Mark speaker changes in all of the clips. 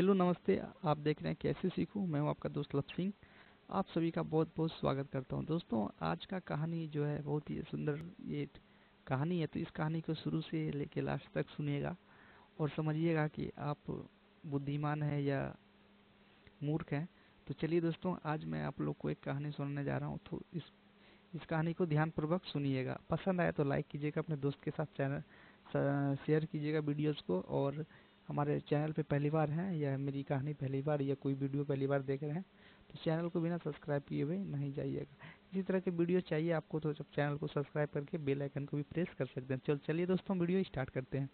Speaker 1: Hello, नमस्ते। आप देख रहे हैं कैसे सीखूं? मैं हूँ आपका दोस्त लव सिंह। आप सभी का बहुत बहुत स्वागत करता हूँ। दोस्तों, आज का कहानी जो है बहुत ही सुंदर ये कहानी है तो इस कहानी को शुरू से लेके लास्ट तक सुनिएगा और समझिएगा कि आप बुद्धिमान है या मूर्ख हैं। तो चलिए दोस्तों, आज मैं आप लोग को एक कहानी सुनाने जा रहा हूँ। तो इस इस कहानी को ध्यानपूर्वक सुनिएगा। पसंद आया तो लाइक कीजिएगा, अपने दोस्त के साथ चैनल शेयर कीजिएगा वीडियोस को और हमारे चैनल पे पहली बार हैं या मेरी कहानी पहली बार या कोई वीडियो पहली बार देख रहे हैं तो चैनल को बिना सब्सक्राइब किए हुए नहीं जाइएगा। इसी तरह के वीडियो चाहिए आपको तो चैनल को सब्सक्राइब करके बेल आइकन को भी प्रेस कर सकते हैं। चल, चलिए दोस्तों वीडियो स्टार्ट करते हैं।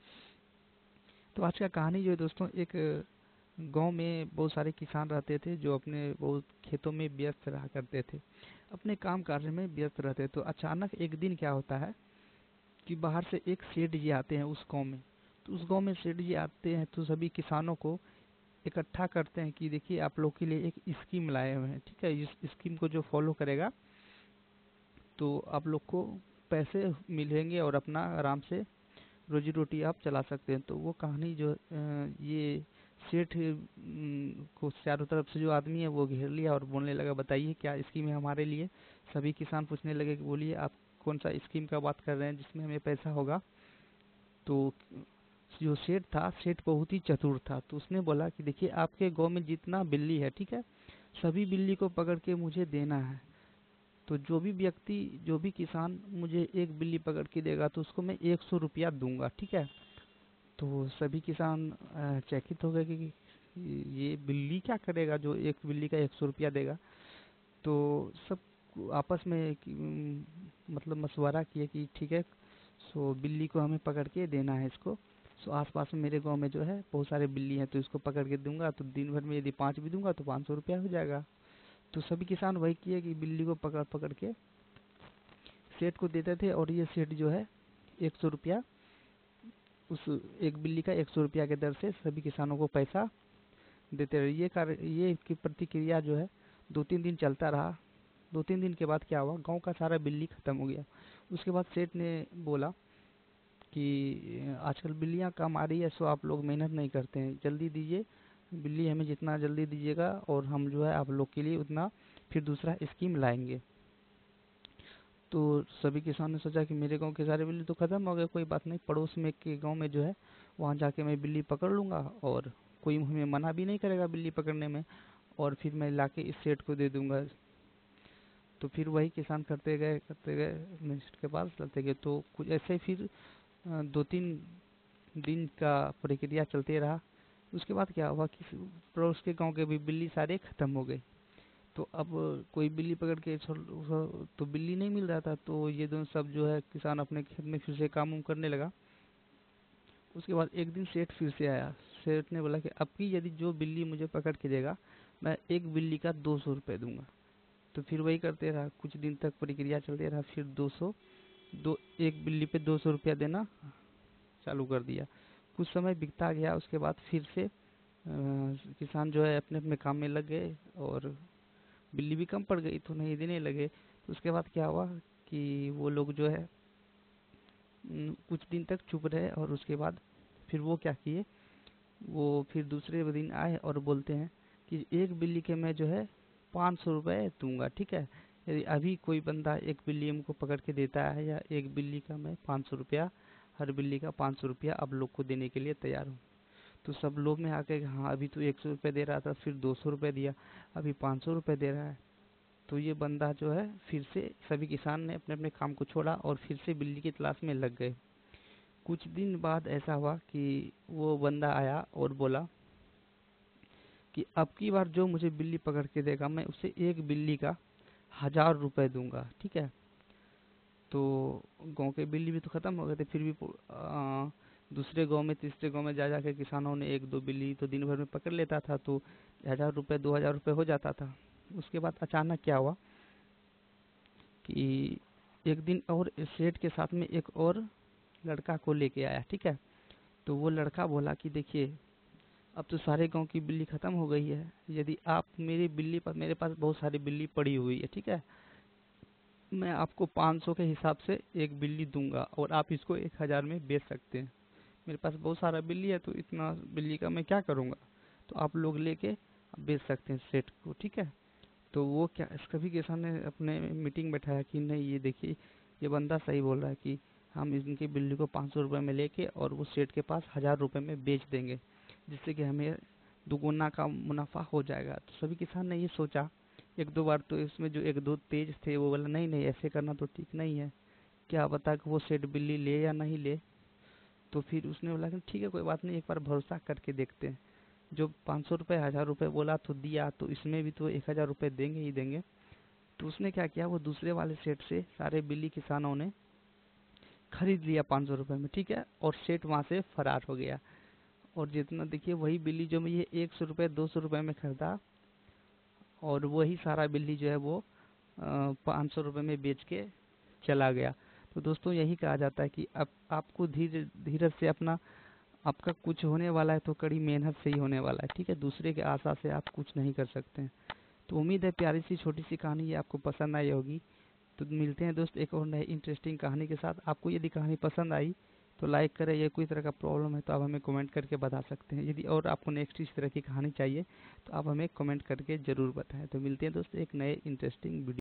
Speaker 1: तो आज का कहानी जो है दोस्तों, एक गाँव में बहुत सारे किसान रहते थे जो अपने बहुत खेतों में व्यस्त रहा करते थे। अपने काम कार्य में व्यस्त रहते तो अचानक एक दिन क्या होता है कि बाहर से एक सेठ जी आते हैं उस गाँव में। तो उस गाँव में सेठ जी आते हैं तो सभी किसानों को इकट्ठा करते हैं कि देखिए आप लोग के लिए एक स्कीम लाए हुए हैं, ठीक है? इस स्कीम को जो फॉलो करेगा तो आप लोग को पैसे मिलेंगे और अपना आराम से रोजी रोटी आप चला सकते हैं। तो वो कहानी जो ये सेठ को चारों तरफ़ से जो आदमी है वो घेर लिया और बोलने लगा, बताइए क्या स्कीम है हमारे लिए? सभी किसान पूछने लगे कि बोलिए, आप कौन सा स्कीम का बात कर रहे हैं जिसमें हमें पैसा होगा? तो जो सेठ था, सेठ बहुत ही चतुर था। तो उसने बोला कि देखिए, आपके गाँव में जितना बिल्ली है, ठीक है, सभी बिल्ली को पकड़ के मुझे देना है। तो जो भी व्यक्ति, जो भी किसान मुझे एक बिल्ली पकड़ के देगा तो उसको मैं एक सौ रुपया दूँगा, ठीक है। तो सभी किसान चकित हो गए कि ये बिल्ली क्या करेगा, जो एक बिल्ली का एक सौ रुपया देगा। तो सब आपस में मतलब मशवरा किए कि, ठीक है, सो बिल्ली को हमें पकड़ के देना है इसको। सो आसपास में मेरे गाँव में जो है बहुत सारे बिल्ली हैं तो इसको पकड़ के दूँगा तो दिन भर में यदि पाँच भी दूँगा तो पाँच सौ रुपया हो जाएगा। तो सभी किसान वही किए कि बिल्ली को पकड़ पकड़ के सेठ को देते थे और ये सेठ जो है एक सौ रुपया, उस एक बिल्ली का एक सौ रुपया के दर से सभी किसानों को पैसा देते रहे। ये कार्य, ये की प्रतिक्रिया जो है दो तीन दिन चलता रहा। दो तीन दिन के बाद क्या हुआ, गाँव का सारा बिल्ली खत्म हो गया। उसके बाद सेठ ने बोला कि आजकल बिल्लियाँ कम आ रही है, सो आप लोग मेहनत नहीं करते हैं। जल्दी दीजिए, बिल्ली हमें जितना जल्दी दीजिएगा और हम जो है आप लोग के लिए उतना फिर दूसरा स्कीम लाएँगे। तो सभी किसान ने सोचा कि मेरे गाँव के सारे बिल्ली तो ख़त्म हो गए, कोई बात नहीं, पड़ोस में के गाँव में जो है, वहाँ जाके मैं बिल्ली पकड़ लूँगा और कोई हमें मना भी नहीं करेगा बिल्ली पकड़ने में और फिर मैं ला के इस सेठ को दे दूँगा। तो फिर वही किसान करते गए करते गए, मिनिस्टर के पास, चलते गए। तो कुछ ऐसे फिर दो तीन दिन का प्रक्रिया चलते रहा। उसके बाद क्या हुआ कि पड़ोस के गाँव के भी बिल्ली सारे ख़त्म हो गए। तो अब कोई बिल्ली पकड़ के तो बिल्ली नहीं मिल रहा था तो ये दोनों सब जो है किसान अपने खेत में फिर से काम उम करने लगा। उसके बाद एक दिन सेठ फिर से आया। सेठ ने बोला कि अब की यदि जो बिल्ली मुझे पकड़ के देगा, मैं एक बिल्ली का दो सौ रुपये दूँगा। तो फिर वही करते रहा। कुछ दिन तक प्रक्रिया चलते रहा, फिर दो सौ दो, एक बिल्ली पे दो सौ रुपया देना, चालू कर दिया। कुछ समय बिकता गया, उसके बाद फिर से किसान जो है अपने अपने काम में लग गए और बिल्ली भी कम पड़ गई तो नहीं देने लगे। तो उसके बाद क्या हुआ कि वो लोग जो है कुछ दिन तक चुप रहे और उसके बाद फिर वो क्या किए, वो फिर दूसरे दिन आए और बोलते हैं कि एक बिल्ली के मैं जो है, पाँच सौ रुपये दूँगा, ठीक है? यदि अभी कोई बंदा एक बिल्ली हमको पकड़ के देता है या एक बिल्ली का मैं पाँच सौ रुपया, हर बिल्ली का पाँच सौ रुपया अब लोग को देने के लिए तैयार हूँ। तो सब लोग में आके हाँ अभी तो एक सौ रुपये दे रहा था, फिर दो सौ रुपये दिया, अभी पाँच सौ रुपये दे रहा है। तो ये बंदा जो है, फिर से सभी किसान ने अपने अपने काम को छोड़ा और फिर से बिल्ली की तलाश में लग गए। कुछ दिन बाद ऐसा हुआ कि वो बंदा आया और बोला कि, अब की बार जो मुझे बिल्ली पकड़ के देगा, मैं उसे एक बिल्ली का हज़ार रुपए दूँगा ठीक है? तो गाँव के बिल्ली भी तो ख़त्म हो गए थे फिर भी आ, दूसरे गाँव में तीसरे गाँव में जा जाके किसानों ने एक दो बिल्ली तो दिन भर में पकड़ लेता था तो हज़ार रुपए दो हज़ार रुपये हो जाता था। उसके बाद अचानक क्या हुआ कि एक दिन और सेठ के साथ में एक और लड़का को लेके आया ठीक है? तो वो लड़का बोला कि देखिए अब तो सारे गाँव की बिल्ली ख़त्म हो गई है। यदि आप मेरी बिल्ली पर, मेरे पास बहुत सारी बिल्ली पड़ी हुई है, ठीक है? मैं आपको 500 के हिसाब से एक बिल्ली दूँगा और आप इसको एक हज़ार में बेच सकते हैं। मेरे पास बहुत सारा बिल्ली है तो इतना बिल्ली का मैं क्या करूँगा? तो आप लोग लेके बेच सकते हैं सेट को, ठीक है? तो वो क्या कभी किसान ने अपने मीटिंग बैठाया कि नहीं, ये देखिए, ये बंदा सही बोल रहा है कि हम इनकी बिल्ली को पाँच सौ रुपये में लेके और वो सेठ के पास हज़ार रुपये में बेच देंगे। जिससे कि हमें दुगुना का मुनाफा हो जाएगा। तो सभी किसान ने ये सोचा, एक दो बार तो इसमें जो एक दो तेज थे, वो बोला, नहीं नहीं, ऐसे करना तो ठीक नहीं है। क्या बता कि वो सेठ बिल्ली ले या नहीं ले? तो फिर उसने बोला कि, ठीक है, कोई बात नहीं, एक बार भरोसा करके देखते हैं। जो पाँच सौ रुपये, हज़ार रुपये बोला तो दिया तो इसमें भी तो एक हज़ार रुपये देंगे ही देंगे। तो उसने क्या किया, वो दूसरे वाले सेट से सारे बिल्ली किसानों ने खरीद लिया पाँच सौ रुपये में, ठीक है? और सेट वहाँ से फरार हो गया। और जितना देखिए वही बिल्ली जो मैं ये एक सौ रुपये दो सौ रुपये में खरीदा और वही सारा बिल्ली जो है वो पाँच सौ रुपये में बेच के चला गया। तो दोस्तों यही कहा जाता है कि अब आपको धीरे धीरे से अपना, आपका कुछ होने वाला है तो कड़ी मेहनत से ही होने वाला है। ठीक है, दूसरे के आशा से आप कुछ नहीं कर सकते हैं। तो उम्मीद है प्यारी सी छोटी सी कहानी ये आपको पसंद आई होगी। तो मिलते हैं दोस्त एक और नई इंटरेस्टिंग कहानी के साथ। आपको यदि कहानी पसंद आई तो लाइक करें, या कोई तरह का प्रॉब्लम है तो आप हमें कमेंट करके बता सकते हैं। यदि और आपको नेक्स्ट इस तरह की कहानी चाहिए तो आप हमें कमेंट करके ज़रूर बताएँ। तो मिलते हैं दोस्तों, एक नए इंटरेस्टिंग वीडियो